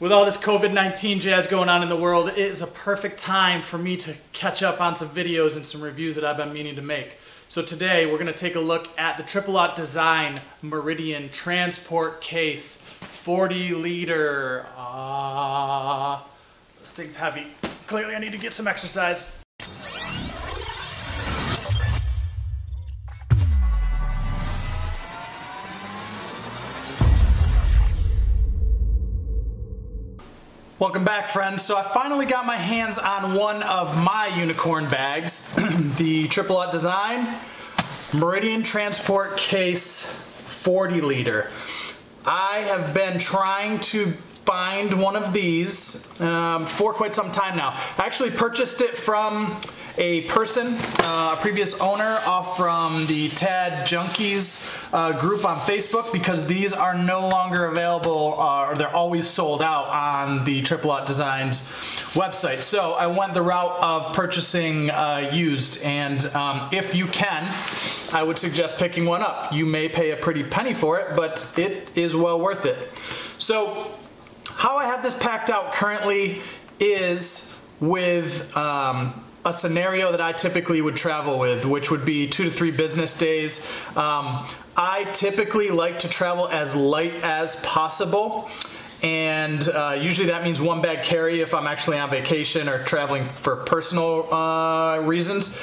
with all this COVID-19 jazz going on in the world, it is a perfect time for me to catch up on some videos and some reviews that I've been meaning to make. So today we're gonna take a look at the Triple Aught Design Meridian Transport Case 40 liter. Ah, this thing's heavy. Clearly I need to get some exercise. Welcome back friends. So I finally got my hands on one of my unicorn bags, the Triple Aught Design Meridian Transport Case 40 liter. I have been trying to find one of these um, for quite some time now. I actually purchased it from a person, uh, a previous owner off from the TAD Junkies uh, group on Facebook because these are no longer available uh, or they're always sold out on the Triple Aught Designs website. So I went the route of purchasing uh, used and um, if you can, I would suggest picking one up. You may pay a pretty penny for it, but it is well worth it. So how I have this packed out currently is with um, a scenario that I typically would travel with, which would be two to three business days. Um, I typically like to travel as light as possible and uh, usually that means one bag carry if I'm actually on vacation or traveling for personal uh, reasons.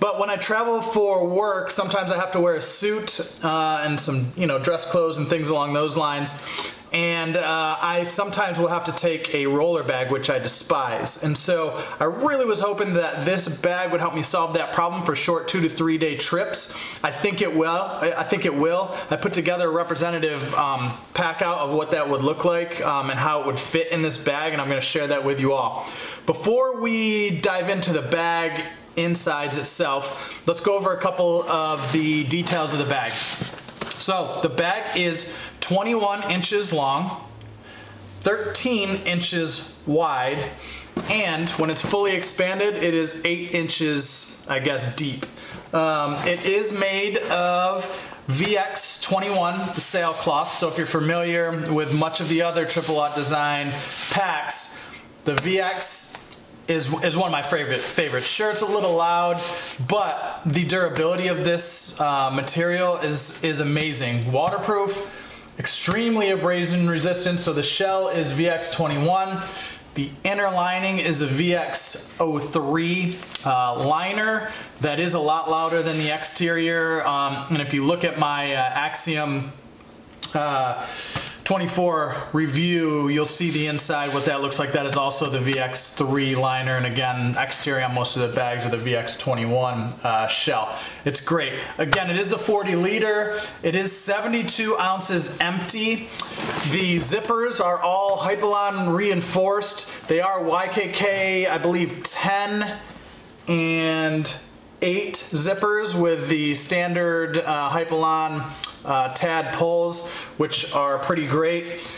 But when I travel for work, sometimes I have to wear a suit uh, and some, you know, dress clothes and things along those lines and uh, I sometimes will have to take a roller bag, which I despise. And so I really was hoping that this bag would help me solve that problem for short two to three day trips. I think it will. I think it will. I put together a representative um, pack out of what that would look like um, and how it would fit in this bag, and I'm going to share that with you all. Before we dive into the bag insides itself, let's go over a couple of the details of the bag. So the bag is 21 inches long, 13 inches wide, and when it's fully expanded, it is 8 inches, I guess, deep. Um, it is made of VX21 the sailcloth, so if you're familiar with much of the other Triple Aught design packs, the VX is, is one of my favorite favorites. Sure, it's a little loud, but the durability of this uh, material is, is amazing. Waterproof, extremely abrasion resistant. So the shell is VX21. The inner lining is a VX03 uh, liner that is a lot louder than the exterior. Um, and if you look at my uh, Axiom uh, 24 review, you'll see the inside, what that looks like. That is also the VX3 liner, and again, exterior on most of the bags are the VX21 uh, shell. It's great. Again, it is the 40 liter. It is 72 ounces empty. The zippers are all Hypalon reinforced. They are YKK, I believe, 10 and eight zippers with the standard uh, Hypalon uh, TAD pulls, which are pretty great.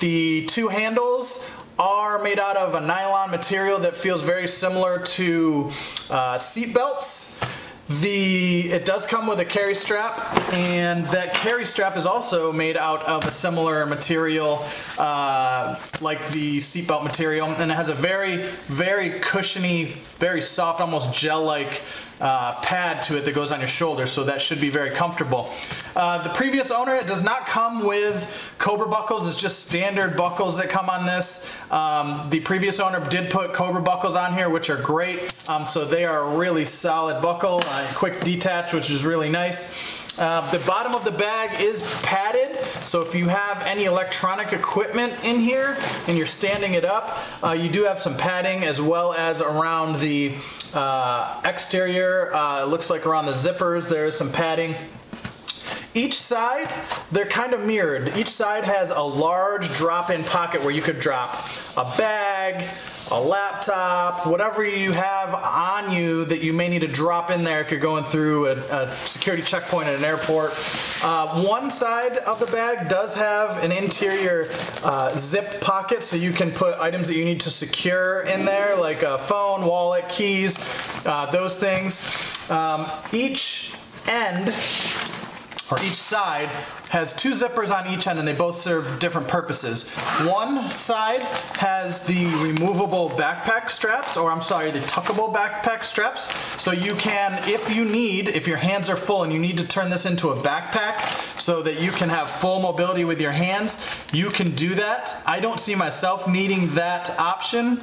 The two handles are made out of a nylon material that feels very similar to uh, seat belts. The it does come with a carry strap, and that carry strap is also made out of a similar material uh, like the seatbelt material, and it has a very, very cushiony, very soft, almost gel-like uh, pad to it that goes on your shoulder, so that should be very comfortable. Uh, the previous owner, it does not come with Cobra buckles, it's just standard buckles that come on this. Um, the previous owner did put Cobra buckles on here, which are great, um, so they are a really solid buckle, uh, quick detach, which is really nice. Uh, the bottom of the bag is padded, so if you have any electronic equipment in here and you're standing it up, uh, you do have some padding as well as around the uh, exterior. Uh, it looks like around the zippers there is some padding. Each side, they're kind of mirrored. Each side has a large drop-in pocket where you could drop a bag, a laptop, whatever you have on you that you may need to drop in there if you're going through a, a security checkpoint at an airport. Uh, one side of the bag does have an interior uh, zip pocket so you can put items that you need to secure in there like a phone, wallet, keys, uh, those things. Um, each end or each side has two zippers on each end and they both serve different purposes. One side has the removable backpack straps, or I'm sorry, the tuckable backpack straps. So you can, if you need, if your hands are full and you need to turn this into a backpack so that you can have full mobility with your hands, you can do that. I don't see myself needing that option,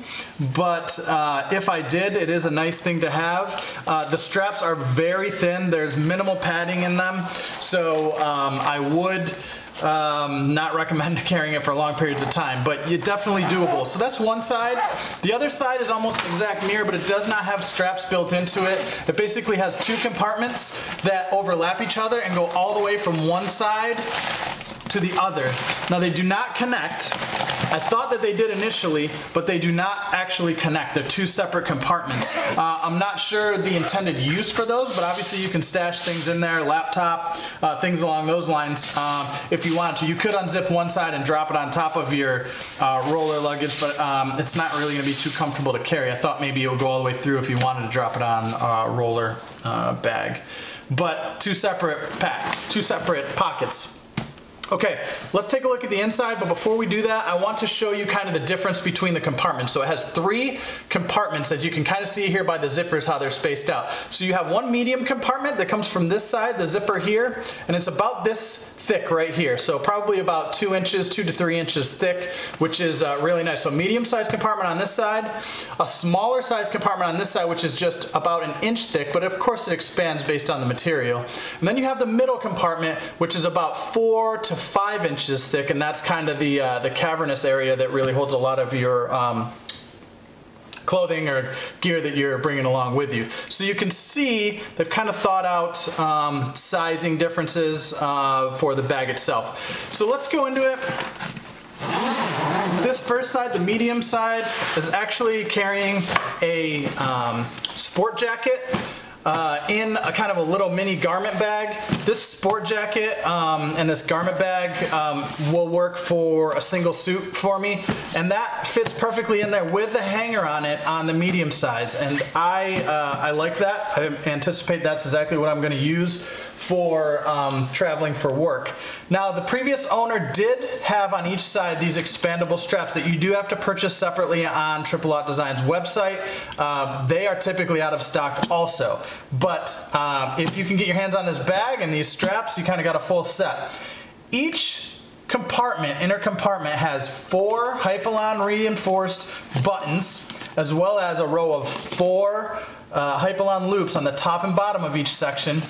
but uh, if I did, it is a nice thing to have. Uh, the straps are very thin. There's minimal padding in them, so um, I would um, not recommend carrying it for long periods of time, but it's definitely doable. So that's one side. The other side is almost exact mirror, but it does not have straps built into it. It basically has two compartments that overlap each other and go all the way from one side to the other. Now they do not connect. I thought that they did initially, but they do not actually connect. They're two separate compartments. Uh, I'm not sure the intended use for those, but obviously you can stash things in there, laptop, uh, things along those lines um, if you wanted to. You could unzip one side and drop it on top of your uh, roller luggage, but um, it's not really gonna be too comfortable to carry. I thought maybe it would go all the way through if you wanted to drop it on a roller uh, bag. But two separate packs, two separate pockets. Okay, let's take a look at the inside, but before we do that, I want to show you kind of the difference between the compartments. So it has three compartments, as you can kind of see here by the zippers, how they're spaced out. So you have one medium compartment that comes from this side, the zipper here, and it's about this thick right here. So probably about two inches, two to three inches thick, which is uh, really nice. So medium sized compartment on this side, a smaller size compartment on this side, which is just about an inch thick, but of course it expands based on the material. And then you have the middle compartment, which is about four to five inches thick, and that's kind of the, uh, the cavernous area that really holds a lot of your um, clothing or gear that you're bringing along with you. So you can see they've kind of thought out um, sizing differences uh, for the bag itself. So let's go into it. This first side, the medium side, is actually carrying a um, sport jacket uh, in a kind of a little mini garment bag. This sport jacket um, and this garment bag um, will work for a single suit for me. And that fits perfectly in there with the hanger on it on the medium size. And I, uh, I like that. I anticipate that's exactly what I'm gonna use for um, traveling for work. Now the previous owner did have on each side these expandable straps that you do have to purchase separately on Triple Designs website. Um, they are typically out of stock also. But um, if you can get your hands on this bag and these straps, you kind of got a full set. Each compartment, inner compartment, has four Hypalon reinforced buttons as well as a row of four uh, Hypalon loops on the top and bottom of each section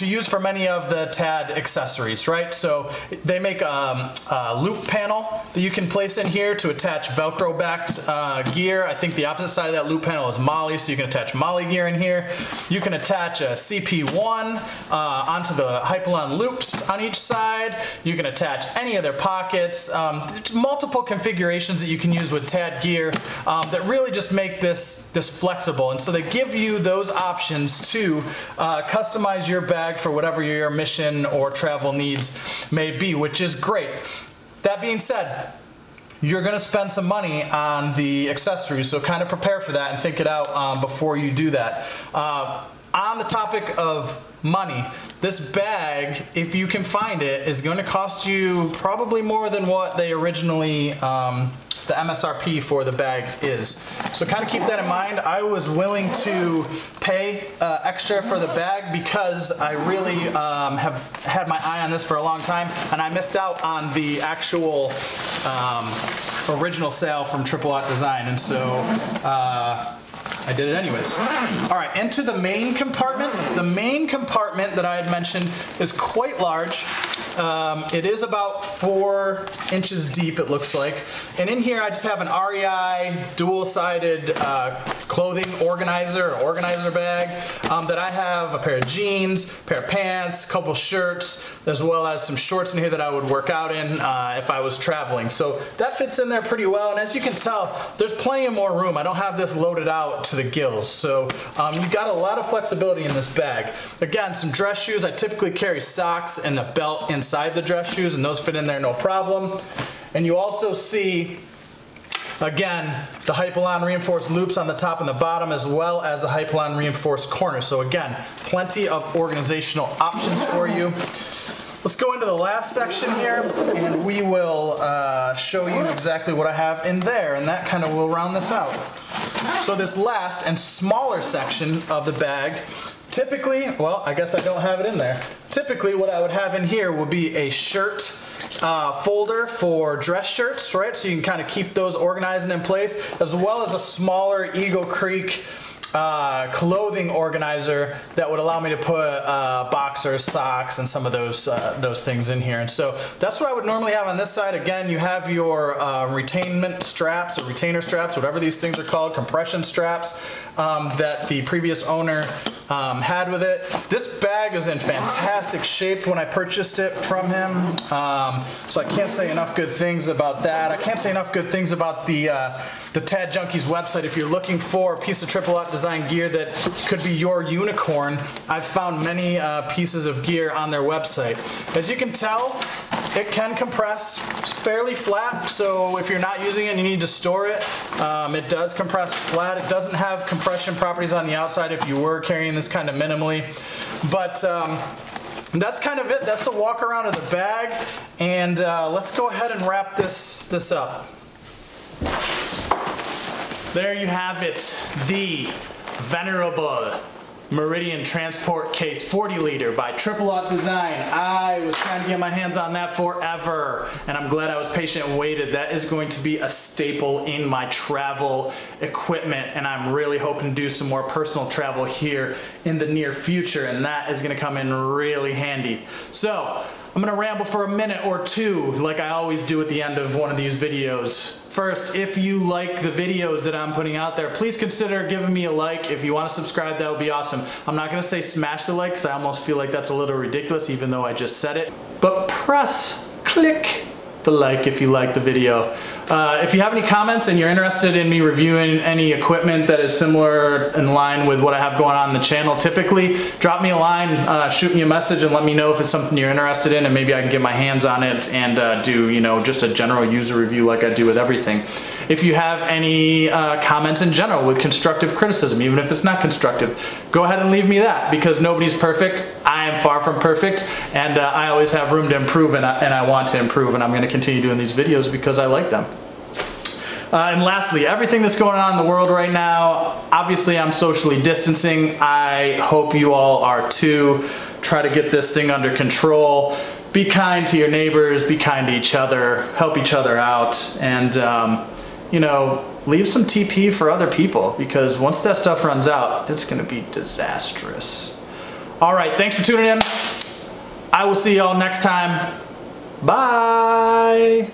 to use for many of the TAD accessories, right? So they make um, a loop panel that you can place in here to attach Velcro backed uh, gear. I think the opposite side of that loop panel is MOLLE, so you can attach MOLLE gear in here. You can attach a CP1 uh, onto the Hypalon loops on each side. You can attach any of their pockets. Um, multiple configurations that you can use with TAD gear um, that really just make this, this flexible. And so they give you those options to uh, customize your bag for whatever your mission or travel needs may be, which is great. That being said, you're going to spend some money on the accessories, so kind of prepare for that and think it out um, before you do that. Uh, on the topic of money, this bag, if you can find it, is going to cost you probably more than what they originally um, the MSRP for the bag is. So kind of keep that in mind. I was willing to pay uh, extra for the bag because I really um, have had my eye on this for a long time and I missed out on the actual um, original sale from Triple Aught Design. And so uh, I did it anyways. All right, into the main compartment. The main compartment that I had mentioned is quite large. Um, it is about four inches deep, it looks like. And in here, I just have an REI dual-sided uh, clothing organizer, or organizer bag, um, that I have a pair of jeans, pair of pants, a couple shirts, as well as some shorts in here that I would work out in uh, if I was traveling. So that fits in there pretty well. And as you can tell, there's plenty more room. I don't have this loaded out to the gills. So um, you've got a lot of flexibility in this bag. Again, some dress shoes. I typically carry socks and a belt inside the dress shoes and those fit in there no problem. And you also see Again, the Hypalon reinforced loops on the top and the bottom as well as the Hypalon reinforced corners. So again, plenty of organizational options for you. let's go into the last section here and we will uh, show you exactly what I have in there and that kind of will round this out. So this last and smaller section of the bag, typically, well, I guess I don't have it in there. Typically what I would have in here would be a shirt uh, folder for dress shirts, right? So you can kind of keep those organized and in place, as well as a smaller Eagle Creek uh, clothing organizer that would allow me to put uh, boxers, socks, and some of those uh, those things in here. And so that's what I would normally have on this side. Again, you have your uh, retainment straps or retainer straps, whatever these things are called, compression straps um, that the previous owner um, had with it. This bag is in fantastic shape when I purchased it from him. Um, so I can't say enough good things about that. I can't say enough good things about the uh, the TAD Junkies website. If you're looking for a piece of Triple Aught design gear that could be your unicorn, I've found many uh, pieces of gear on their website. As you can tell, it can compress fairly flat, so if you're not using it and you need to store it, um, it does compress flat. It doesn't have compression properties on the outside if you were carrying this kind of minimally. But um, that's kind of it. That's the walk around of the bag. And uh, let's go ahead and wrap this, this up. There you have it, the venerable Meridian Transport Case 40 liter by Triple Aught Design. I was trying to get my hands on that forever and I'm glad I was patient and waited. That is going to be a staple in my travel equipment and I'm really hoping to do some more personal travel here in the near future and that is gonna come in really handy. So I'm gonna ramble for a minute or two like I always do at the end of one of these videos. First, if you like the videos that I'm putting out there, please consider giving me a like. If you wanna subscribe, that would be awesome. I'm not gonna say smash the like because I almost feel like that's a little ridiculous even though I just said it. But press, click the like if you like the video. Uh, if you have any comments and you're interested in me reviewing any equipment that is similar in line with what I have going on in the channel typically, drop me a line, uh, shoot me a message and let me know if it's something you're interested in and maybe I can get my hands on it and uh, do, you know, just a general user review like I do with everything. If you have any uh, comments in general with constructive criticism, even if it's not constructive, go ahead and leave me that because nobody's perfect. I am far from perfect and uh, I always have room to improve and I, and I want to improve and I'm going to continue doing these videos because I like them. Uh, and lastly, everything that's going on in the world right now, obviously I'm socially distancing. I hope you all are too. Try to get this thing under control. Be kind to your neighbors, be kind to each other, help each other out, and um, you know, leave some TP for other people because once that stuff runs out, it's gonna be disastrous. All right, thanks for tuning in. I will see y'all next time. Bye.